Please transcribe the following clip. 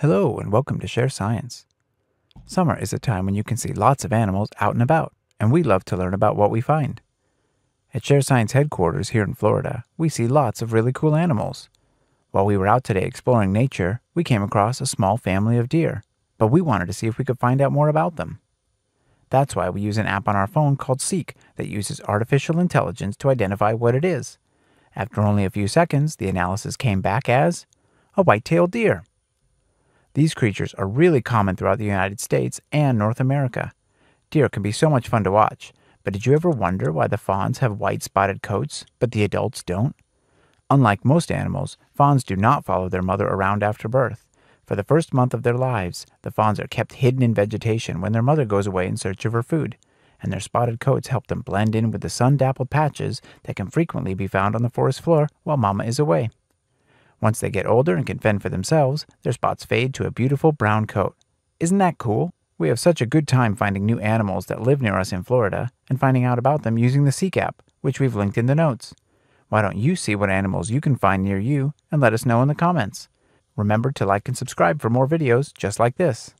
Hello, and welcome to Share Science. Summer is a time when you can see lots of animals out and about, and we love to learn about what we find. At Share Science headquarters here in Florida, we see lots of really cool animals. While we were out today exploring nature, we came across a small family of deer, but we wanted to see if we could find out more about them. That's why we use an app on our phone called Seek that uses artificial intelligence to identify what it is. After only a few seconds, the analysis came back as a white-tailed deer. These creatures are really common throughout the United States and North America. Deer can be so much fun to watch, but did you ever wonder why the fawns have white spotted coats, but the adults don't? Unlike most animals, fawns do not follow their mother around after birth. For the first month of their lives, the fawns are kept hidden in vegetation when their mother goes away in search of her food, and their spotted coats help them blend in with the sun dappled patches that can frequently be found on the forest floor while mama is away. Once they get older and can fend for themselves, their spots fade to a beautiful brown coat. Isn't that cool? We have such a good time finding new animals that live near us in Florida and finding out about them using the Seek app, which we've linked in the notes. Why don't you see what animals you can find near you and let us know in the comments? Remember to like and subscribe for more videos just like this.